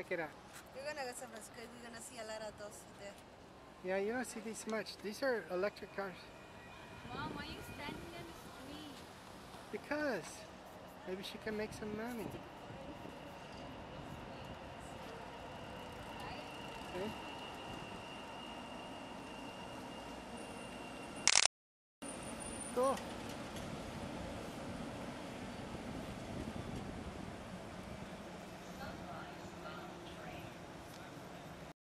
Check it out. You're gonna get some San You're gonna see a lot of those there. Yeah, you don't see these much. These are electric cars. Mom, why are you standing in the street? Because maybe she can make some money.